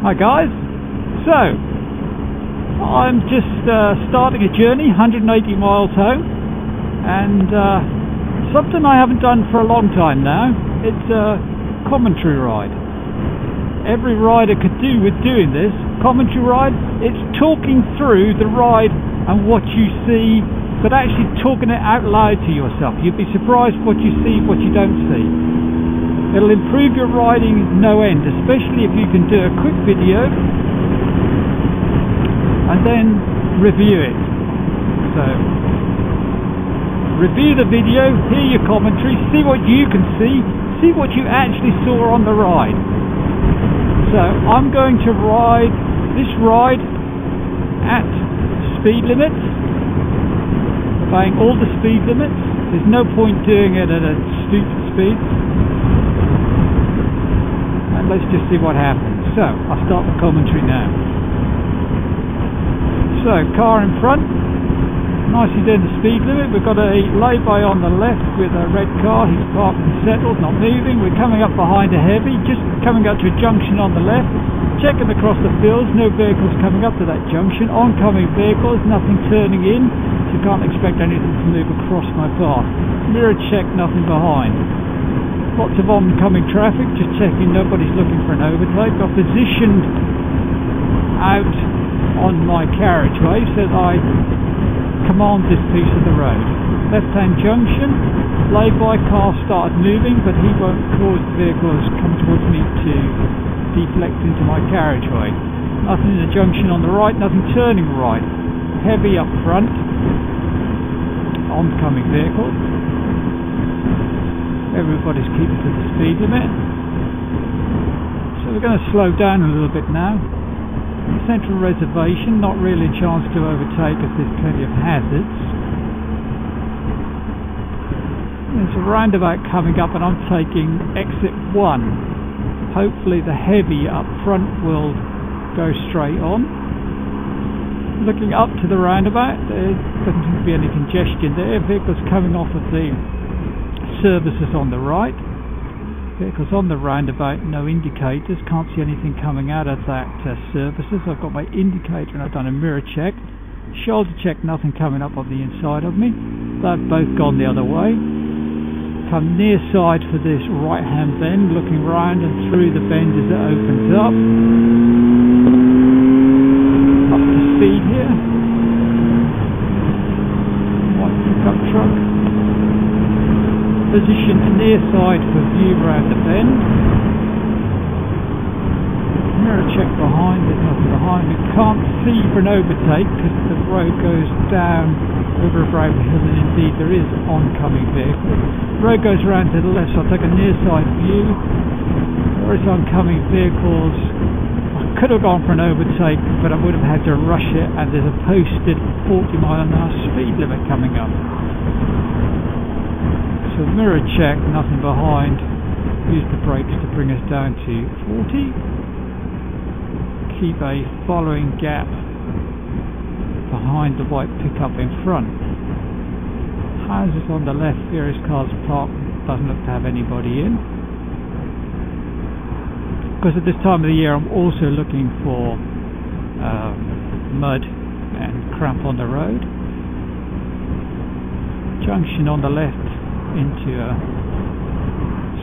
Hi guys. So, I'm just uh, starting a journey, 180 miles home, and uh, something I haven't done for a long time now. It's a commentary ride. Every rider could do with doing this. Commentary ride, it's talking through the ride and what you see, but actually talking it out loud to yourself. You'd be surprised what you see, what you don't see. It'll improve your riding no end, especially if you can do a quick video and then review it. So, review the video, hear your commentary, see what you can see, see what you actually saw on the ride. So, I'm going to ride this ride at speed limits, obeying all the speed limits. There's no point doing it at a stupid speed let's just see what happens. So, I'll start the commentary now. So, car in front, nicely doing the speed limit. We've got a lay-by on the left with a red car. He's parked and settled, not moving. We're coming up behind a heavy, just coming up to a junction on the left. Checking across the fields, no vehicles coming up to that junction. Oncoming vehicles, nothing turning in. So can't expect anything to move across my path. Mirror check, nothing behind lots of oncoming traffic, just checking nobody's looking for an overtake. I've positioned out on my carriageway so that I command this piece of the road. Left hand junction, lay-by car started moving but he won't cause the vehicle vehicles come towards me to deflect into my carriageway. Nothing in the junction on the right, nothing turning right. Heavy up front, oncoming vehicle everybody's keeping to the speed limit. So we're going to slow down a little bit now. Central reservation, not really a chance to overtake as there's plenty of hazards. There's a roundabout coming up and I'm taking exit 1. Hopefully the heavy up front will go straight on. Looking up to the roundabout, there doesn't seem to be any congestion there. Vehicles coming off of the services on the right. Because on the roundabout no indicators. Can't see anything coming out of that uh, services. I've got my indicator and I've done a mirror check. Shoulder check nothing coming up on the inside of me. They've both gone the other way. Come near side for this right hand bend looking round and through the bend as it opens up. Up to speed here. White pickup truck position near side for view round the bend. Mirror check behind, there's nothing behind me. Can't see for an overtake because the road goes down over a brown hill and indeed there is oncoming vehicle. The road goes around to the left so I'll take a near side view. There is oncoming vehicles. I could have gone for an overtake but I would have had to rush it and there's a posted 40 mile an hour speed limit coming up. Mirror check, nothing behind. Use the brakes to bring us down to 40. Keep a following gap behind the white pickup in front. Houses on the left, various cars parked, doesn't look to have anybody in. Because at this time of the year I'm also looking for um, mud and cramp on the road. Junction on the left into a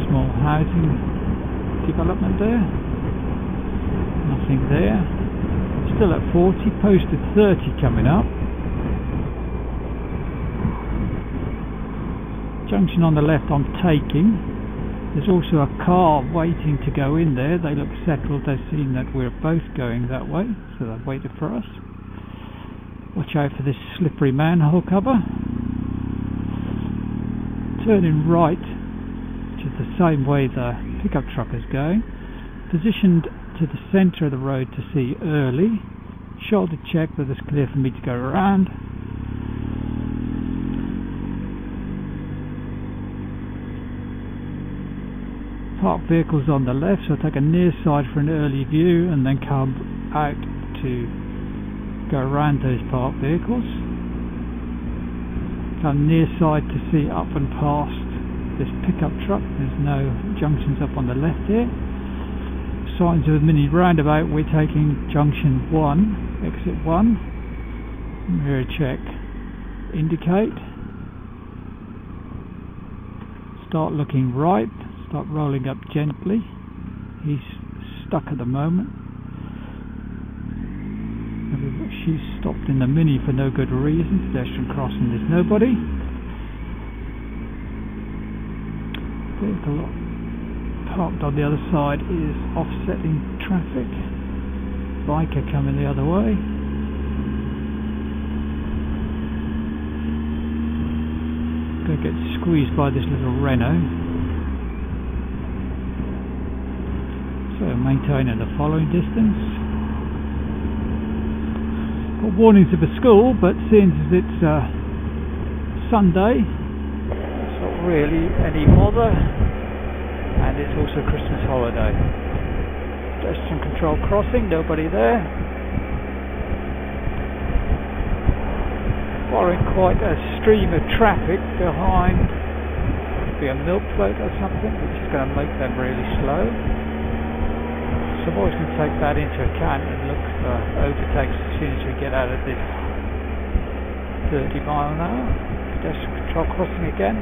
small housing development there. Nothing there. Still at 40, posted 30 coming up. Junction on the left I'm taking. There's also a car waiting to go in there. They look settled. They've seen that we're both going that way, so they've waited for us. Watch out for this slippery manhole cover turning right, which is the same way the pickup truck is going, positioned to the centre of the road to see early, shoulder check that it's clear for me to go around. Park vehicles on the left, so I take a near side for an early view and then come out to go around those parked vehicles come near side to see up and past this pickup truck there's no junctions up on the left here signs of a mini roundabout. We're taking junction 1, exit 1. Mirror check. Indicate. Start looking right. Start rolling up gently. He's stuck at the moment. She's stopped in the Mini for no good reason. Pedestrian crossing, there's nobody. Vehicle parked on the other side is offsetting traffic. Biker coming the other way. Gonna get squeezed by this little Renault. So maintaining the following distance got warnings of a school, but seeing as it's uh, Sunday, it's not really any bother, and it's also Christmas holiday. Pedestrian control crossing, nobody there. Following quite a stream of traffic behind, could be a milk float or something, which is going to make them really slow. Always going to take that into account and look for overtakes as soon as we get out of this 30 mile an hour. Pedestrian control crossing again.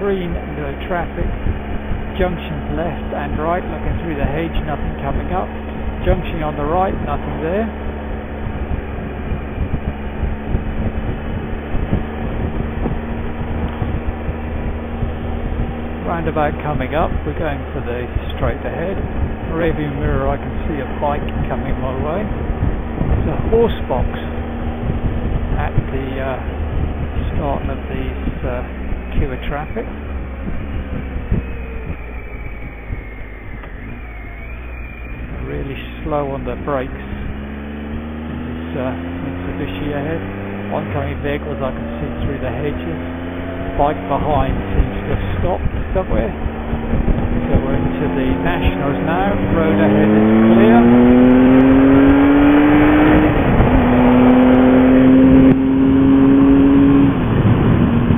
Green, no traffic. Junctions left and right, looking through the hedge, nothing coming up. Junction on the right, nothing there. Roundabout coming up, we're going for the straight ahead rearview mirror I can see a bike coming my way. It's a horse box at the uh, start of this uh, queue of traffic. Really slow on the brakes. This uh, Mitsubishi ahead. Oncoming vehicles I can see through the hedges. Bike behind seems to have stopped somewhere. Into the Nationals now. Road ahead is clear.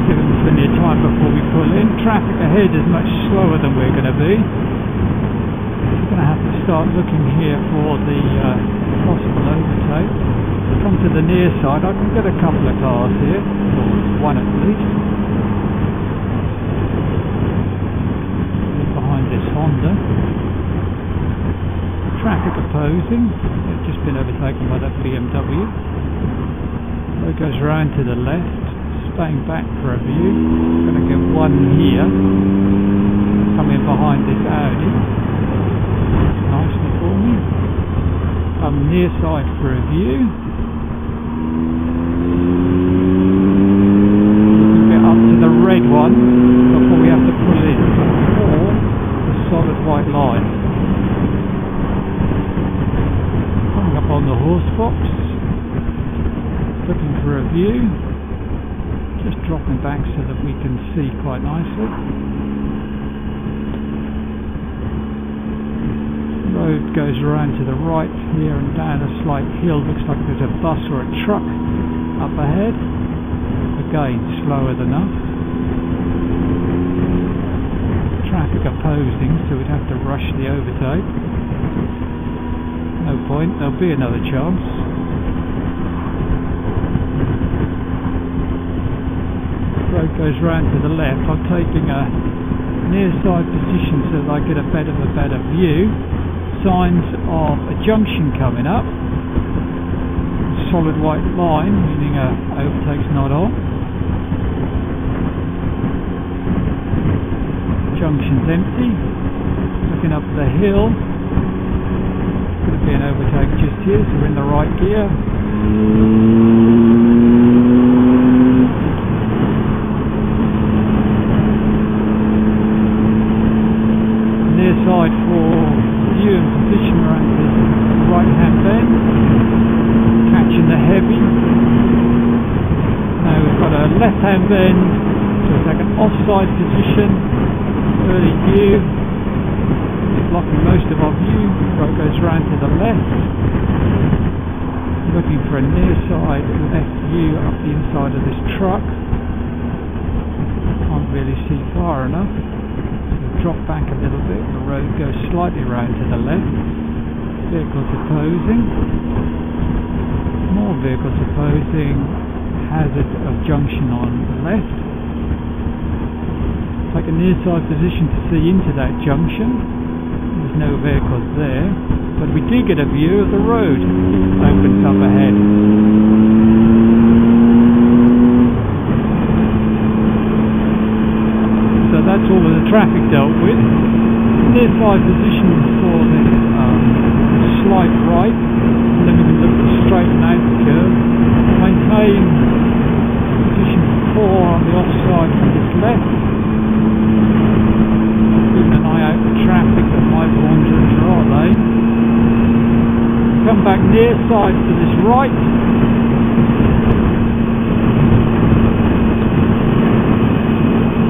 Give plenty of time before we pull in. Traffic ahead is much slower than we're going to be. We're going to have to start looking here for the uh, possible overtake. Come to the near side. I can get a couple of cars here, or one at least. Opposing, it's just been overtaken by that BMW. So it goes round to the left, staying back for a view. Going to get one here, coming behind this Audi. Nicely for me. Come near side for a view. Get up to the red one before we have to pull in solid white line. Coming up on the horse box, looking for a view, just dropping back so that we can see quite nicely. Road goes around to the right here and down a slight hill, looks like there's a bus or a truck up ahead. Again, slower than us traffic opposing, so we'd have to rush the overtake. No point, there'll be another chance. Road goes round to the left. I'm taking a near side position so that I get a better a better view. Signs of a junction coming up. Solid white line, meaning a overtake's not on. junction's empty. Looking up the hill. Could be an overtake just here, so we're in the right gear. Near side for view and position around the right hand bend. Catching the heavy. Now we've got then take an offside position early view, blocking most of our view. Road goes round to the left. Looking for a near side left view up the inside of this truck. Can't really see far enough. So drop back a little bit. The road goes slightly round to the left. vehicles opposing. More vehicles opposing. Hazard of junction on the left. Take a near side position to see into that junction. There's no vehicles there, but we do get a view of the road opens up ahead. So that's all of the traffic dealt with. Near side position for the um, slight right, then we can look to straighten out the curve. Maintain position 4 on offside to this left. Keeping an eye out for traffic that might wander into our lane. Come back near side to this right.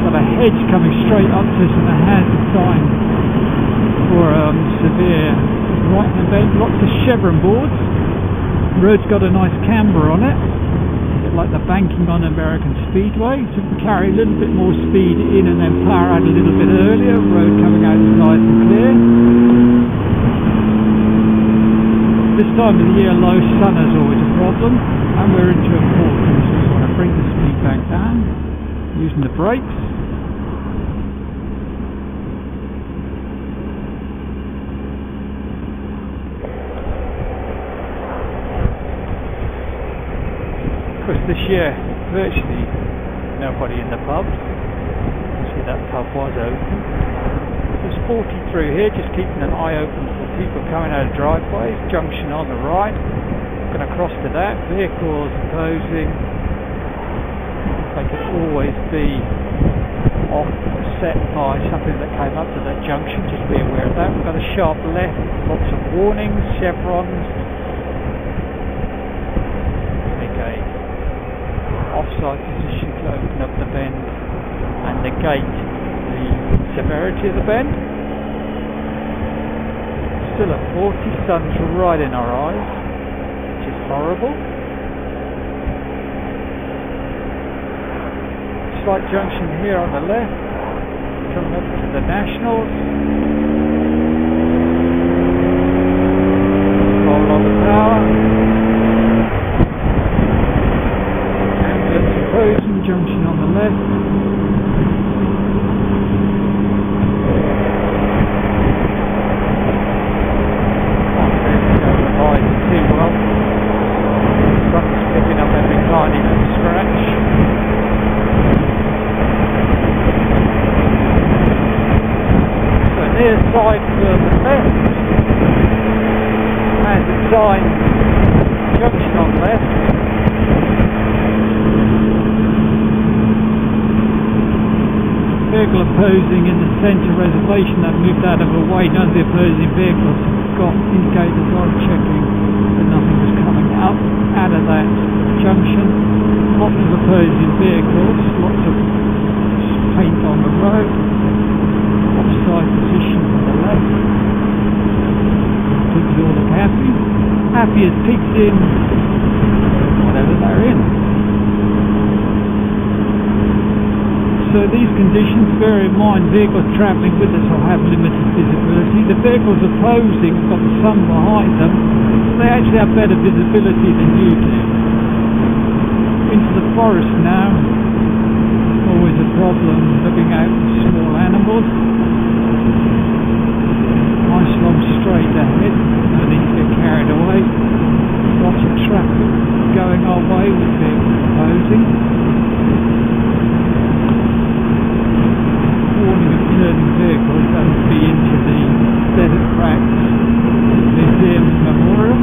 Got a hedge coming straight up to us and a hazard sign for um, severe right hand bend. Lots of chevron boards. Road's got a nice camber on it. Like the banking on American Speedway. to carry a little bit more speed in and then power out a little bit earlier. Road coming out nice and clear. This time of the year, low sun is always a problem, and we're into a quarter, so we want to bring the speed back down using the brakes. Of course, this year, virtually nobody in the pub. See, that pub was open. There's 40 through here, just keeping an eye open for people coming out of driveways. Junction on the right. Going to cross to that. Vehicles opposing. They could always be offset by something that came up to that junction. Just be aware of that. We've got a sharp left. Lots of warnings, chevrons. Make a offside position to open up the bend and negate the severity of the bend. Still at 40, sun's right in our eyes, which is horrible. Slight junction here on the left, coming up to the Nationals. Hold on the power. Ambulance junction on the left. picking up every tiny little scratch. So near side further left. And the sign junction on left. Vehicle opposing in the that moved out of the way. None of the opposing vehicles got indicators on checking that nothing was coming out out of that junction. Lots of opposing vehicles, lots of paint on the road, offside position to the left. Pigs all look happy. Happy as pigs in whatever they're in. So these conditions, in mind, vehicles travelling with us will have limited visibility. The vehicles opposing have got the sun behind them, they actually have better visibility than you do. Into the forest now, always a problem looking out for small animals. Nice long straight ahead, no need to get carried away. Lots of traffic going our way with vehicles opposing. warning of turning vehicles that would be into the Desert Rats Museum Memorial.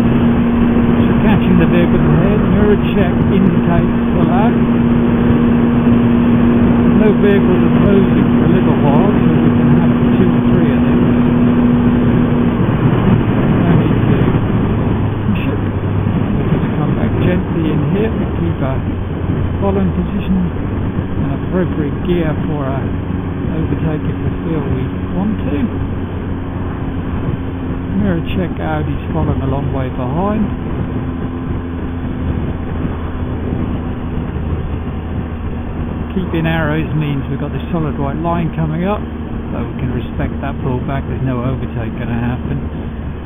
So catching the vehicle ahead, mirror check, indicate, pull out. No vehicles opposing for a little while, so we can have two or three of them. No need to it. We'll just come back gently in here, we keep our following position and appropriate gear for our overtake if we feel we want to. Mirror check Audi's following a long way behind. Keeping arrows means we've got the solid white line coming up, so we can respect that pullback, there's no overtake going to happen.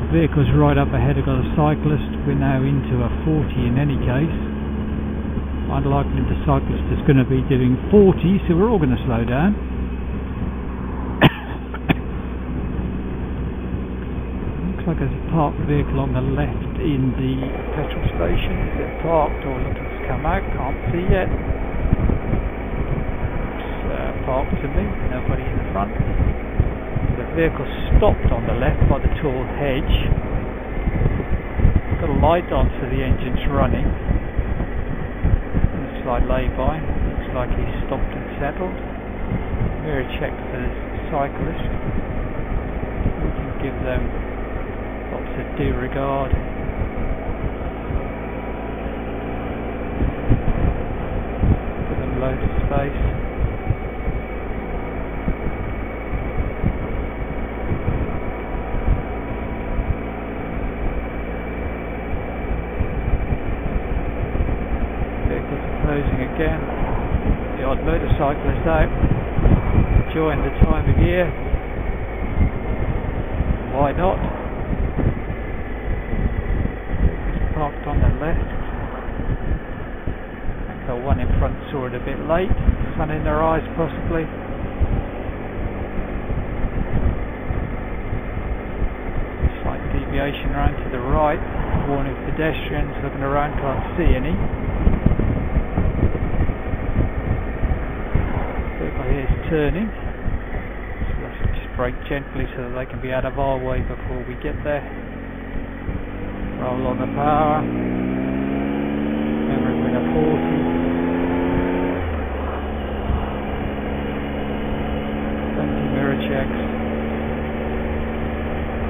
Vehicles right up ahead I've got a cyclist. We're now into a 40 in any case. Unlikely the cyclist is going to be doing 40, so we're all going to slow down. Looks like there's a parked vehicle on the left in the petrol station. Is it parked or looking to come out? Can't see yet. Parked to me, nobody in the front. The vehicle stopped on the left by the tall hedge. Got a light on so the engine's running. A slight lay-by. Looks like he's stopped and settled. Mirror check for the cyclist. We can give them lots of due regard. Give them loads of space. Vehicles are closing again. The odd motorcyclist out. Enjoying the time of year. Why not? Vehicles parked on the left. I think the one in front saw it a bit late. Sun in their eyes possibly. Slight deviation around to the right. Warning pedestrians looking around can't see any. Vehicle here is turning. So let's just brake gently so that they can be out of our way before we get there. Roll on the power. Remember we're in a 40. Plenty mirror checks.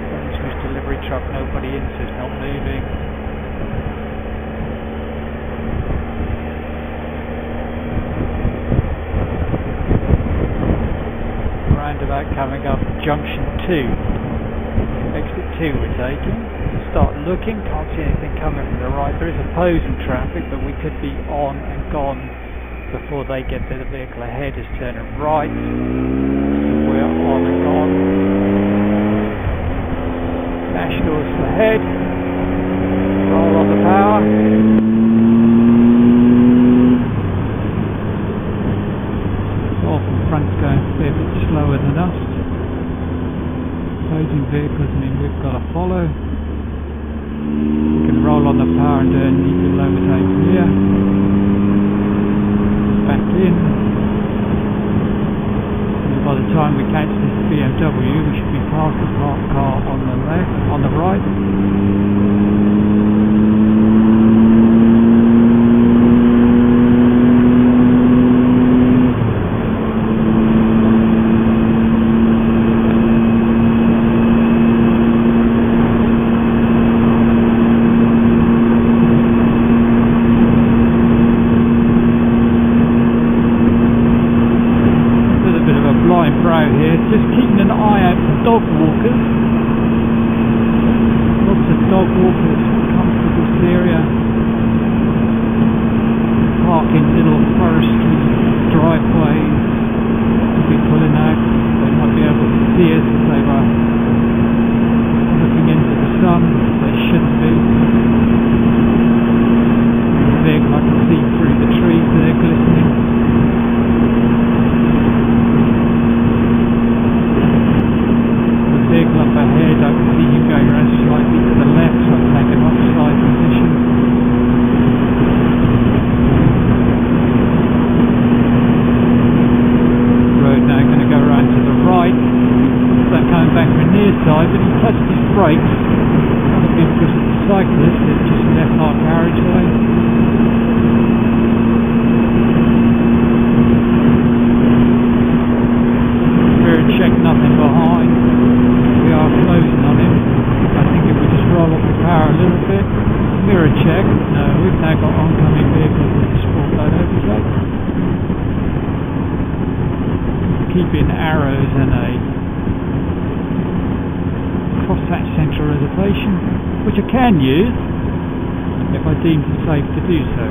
Sainsbury's delivery truck, nobody in, so it's not moving. Roundabout coming up, junction 2. Exit 2 we're taking. Start looking, can't see anything coming from the right. There is opposing traffic, but we could be on and gone before they get there. The vehicle ahead is turning right. We're on and gone. Nationals ahead. Roll on the power. All from front's going a fair bit slower than us. Opposing vehicles mean we've got to follow. We can roll on the power and then you can overtake here. Back in. And by the time we catch this BMW, we should be past the parked car on the left, on the right. There's a bit of a blind brow here. Just keeping an eye out for dog walkers. Lots of dog walkers come to this area. Park in little forestry driveways. To be pulling out. They might be able to see us if they were looking into the sun. They shouldn't be. The vehicle I can see through the trees there glistening. The vehicle up ahead, I can see you going around slightly to the left, so I'm taking offside position. Road now going to go around to the right. So coming back from near side, but he touched his brakes. That'll be because of the cyclist that just left our carriageway. Mirror check, nothing behind. We are closing on him. I think if we just roll up the power a little bit. Mirror check. No, we've now got oncoming vehicles with the sport load overtake. Keeping arrows and a crosshatch central reservation, if I deem it safe to do so.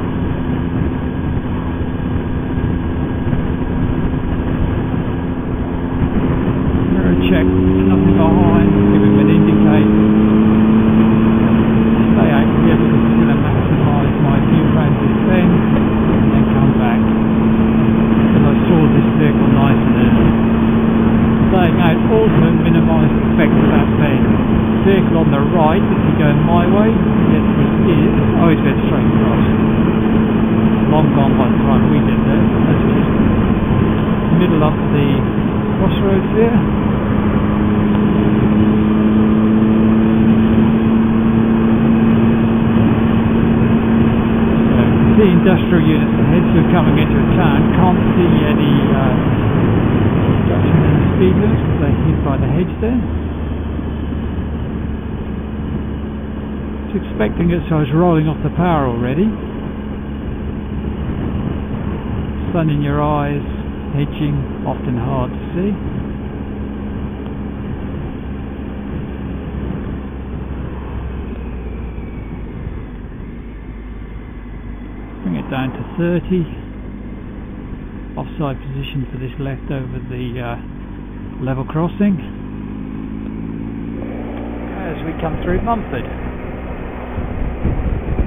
Mirror check, nothing behind, give him an indicate. Is he going my way? Yes, he is. Oh, he's going straight across. Long gone by the time we get there. Let's just middle up the crossroads here. So, the industrial units ahead, so coming into a town, can't see any uh, reduction in the speed limits because they're hid by the hedge there. was expecting it, so I was rolling off the power already. Sun in your eyes, hedging, often hard to see. Bring it down to 30. Offside position for this left over the uh, level crossing. As we come through Mundford.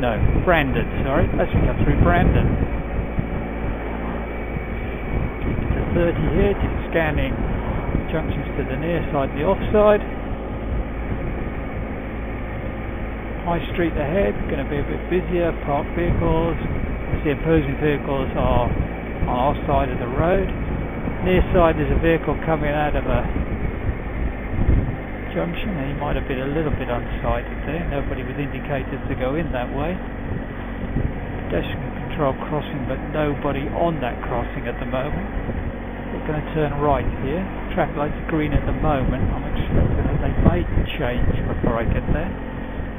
No, Brandon, sorry. We come through Brandon. To 30 here, scanning junctions to the near side, the offside. High Street ahead, going to be a bit busier, parked vehicles. The opposing vehicles are on our side of the road. Near side there's a vehicle coming out of a junction and he might have been a little bit unsighted there. Nobody was indicated to go in that way. Pedestrian control crossing but nobody on that crossing at the moment. We're going to turn right here. Track lights are green at the moment. I'm expecting that they may change before I get there.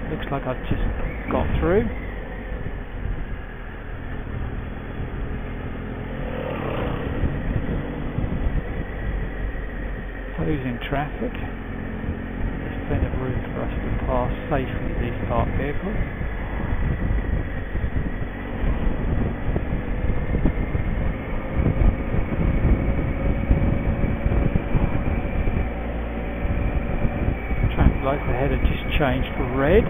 Looks like I've just got through. Opposing traffic. Plenty of room for us to pass safely these parked vehicles. Traffic lights ahead have just changed to red.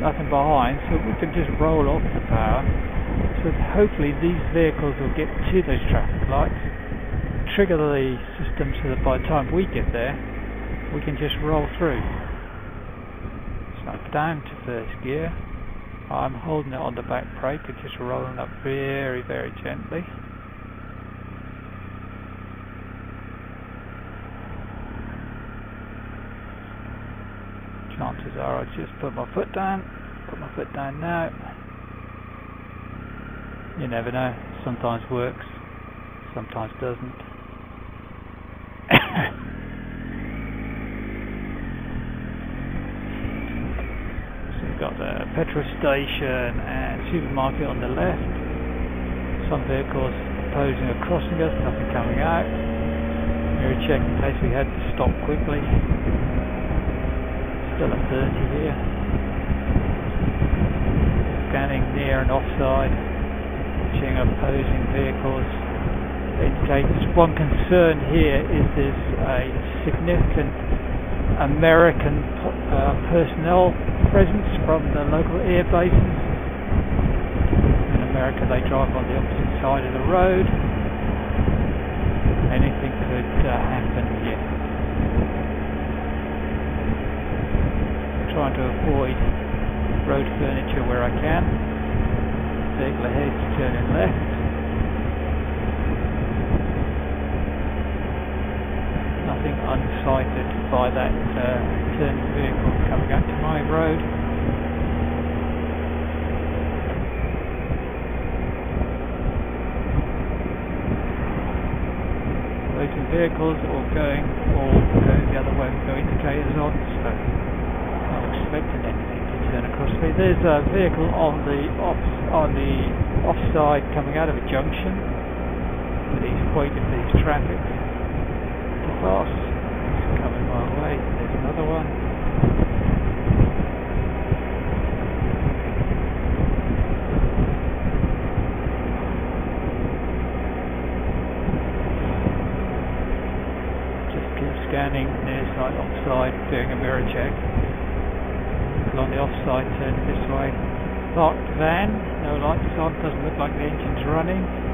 Nothing behind, so we can just roll off the power. So hopefully these vehicles will get to those traffic lights, trigger the system so that by the time we get there, we can just roll through. So down to first gear. I'm holding it on the back brake and just rolling up very, very gently. Chances are I'll just put my foot down, put my foot down now. You never know, sometimes works, sometimes doesn't. so we've got the petrol station and supermarket on the left. Some vehicles opposing or crossing us, nothing coming out. Mirror check in case we had to stop quickly. Still at 30 here. Scanning near and offside. Watching opposing vehicles. Indicators. One concern here is there's a significant American uh, personnel presence from the local air bases. In America they drive on the opposite side of the road. Anything could uh, happen here. Trying to avoid road furniture where I can. Vehicle ahead turning left. Nothing unsighted by that uh, turning vehicle coming up to my road. Waiting vehicles or going or going the other way with no indicators on, so not expecting anything to turn across me. There's a vehicle on the off on the offside coming out of a junction. But he's waiting for his traffic to pass. Coming my way. There's another one. Just keep scanning near side, offside, doing a mirror check. On the offside turning this way. Parked van, no lights on, doesn't look like the engine's running.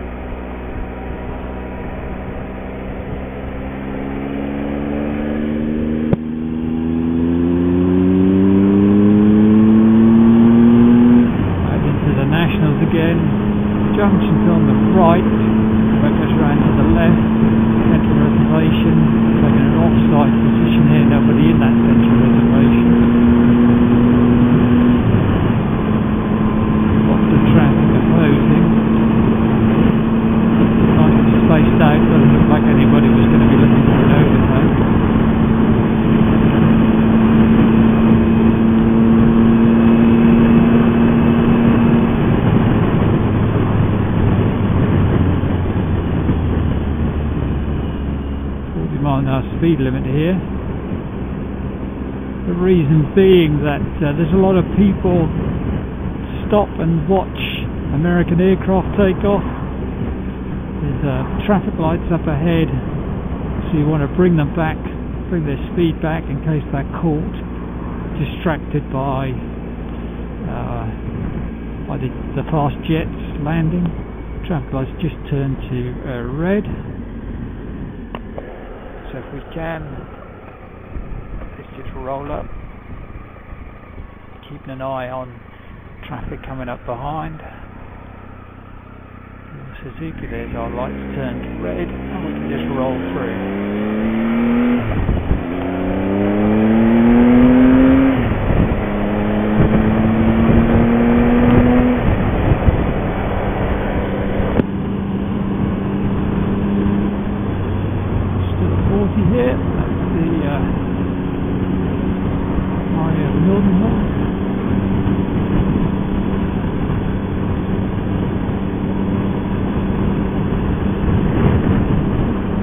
Being that uh, there's a lot of people stop and watch American aircraft take off. There's uh, traffic lights up ahead, so you want to bring them back, bring their speed back in case they're caught, distracted by uh, by the, the fast jets landing. Traffic lights just turned to uh, red. So if we can, let's just roll up, keeping an eye on traffic coming up behind. Suzuki, there's our lights turned red, and we can just roll through. Still 40 here, that's the uh, Mario Mildenhall.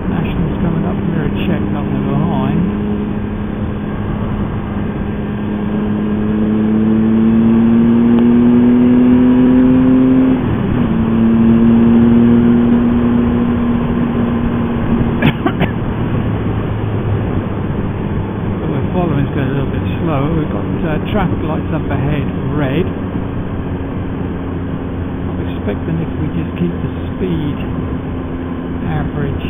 Nationals coming up, mirror check nothing behind. But we're following, it's going a little bit slower. We've got uh, traffic lights up ahead, red. I'm if we just keep the speed average,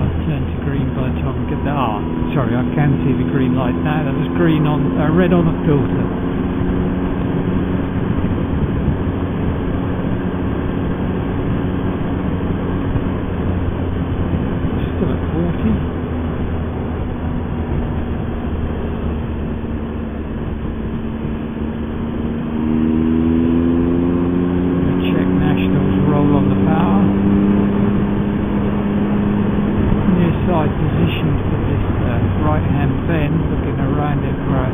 I'll turn to green by the time we get there. Ah, sorry, I can see the green light now. That was green on, uh, red on the filter. Still at 40. Check nationals roll on the power. Near side positioned for this uh, right hand bend, looking around it for a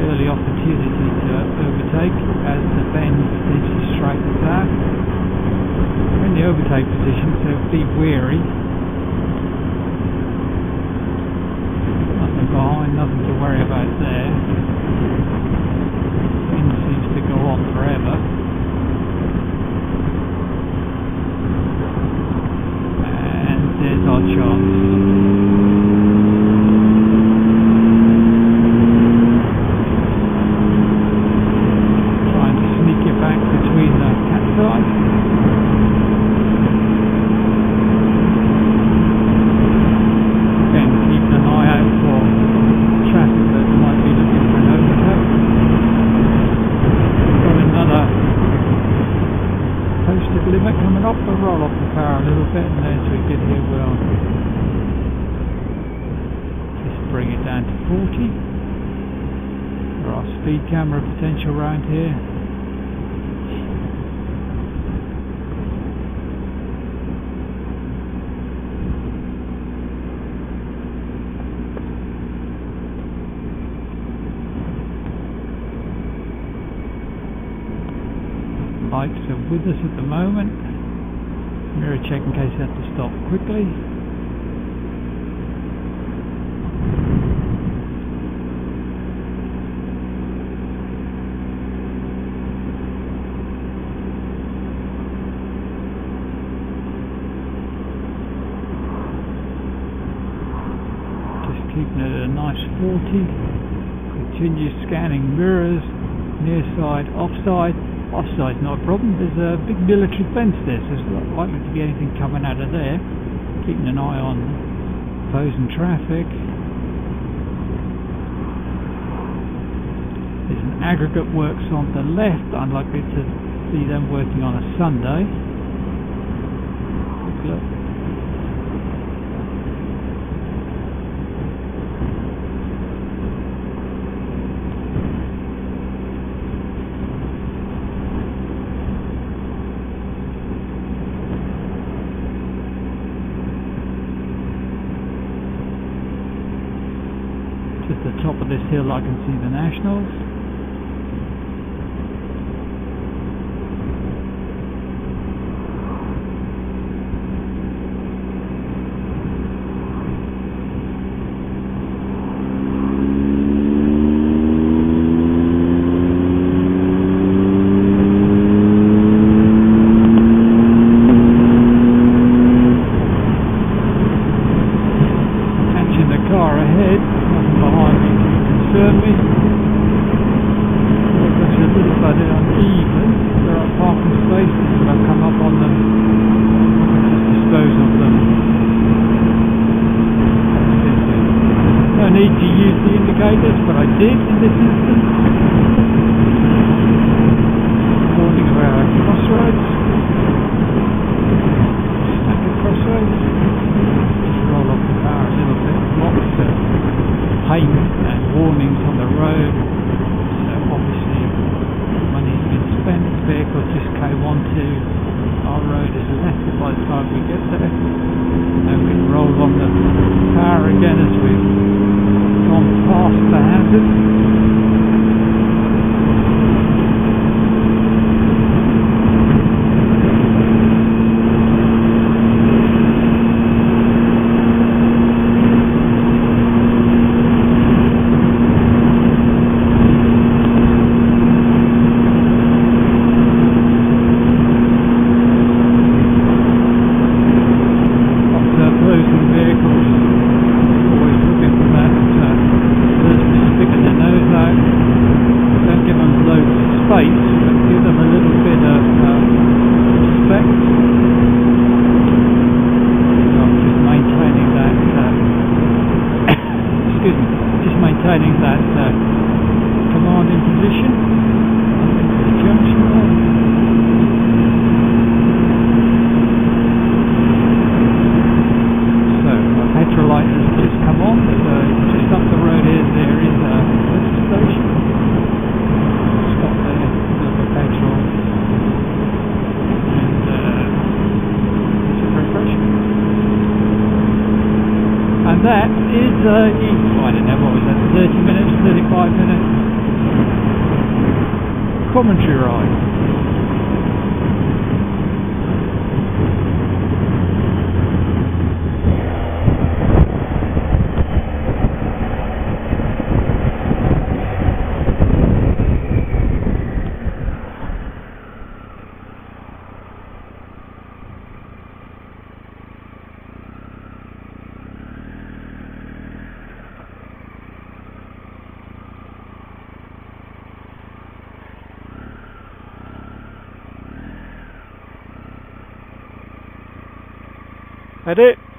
early opportunity to overtake as the bend potentially straightens out. We're in the overtake position, so be wary. Nothing behind, nothing to worry about there. Wind seems to go on forever. And there's our chance. Trying to sneak it back between the cat's eyes. Again, keeping an eye out for traffic that might be looking for an overtake. Got another posted limit coming up, we'll roll off the power a little bit and as we get here we'll just bring it down to 40 for our speed camera potential around here. Lights are with us at the moment. Mirror check in case you have to stop quickly. Just keeping it at a nice 40. Continue scanning mirrors, near side, offside. Offside's not a problem. There's a big military fence there, so it's not likely to be anything coming out of there. Keeping an eye on opposing traffic. There's an aggregate works on the left. Unlikely to see them working on a Sunday. Look. Just the top of this hill I can see the Nationals. ठीक है sir 30, I don't know, what was that, 30 minutes, 35 minutes. Commentary ride. Edit.